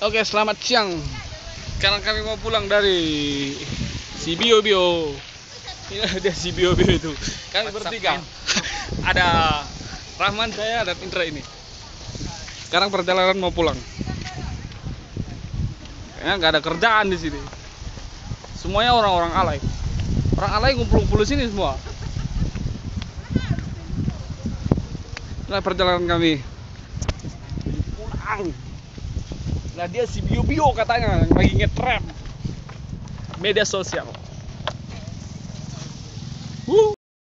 Oke, selamat siang. Sekarang kami mau pulang dari si Bio Bio. Ini dia si Bio Bio itu. Kami bertiga. Ada Rahman, saya, dan Indra ini. Sekarang perjalanan mau pulang. Kayaknya nggak ada kerjaan di sini. Semuanya orang-orang alay. Orang alay ngumpul-ngumpul sini semua. Nah perjalanan kami pulang. Nah dia si Bio Bio katanya lagi ngetrap media sosial.